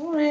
All right.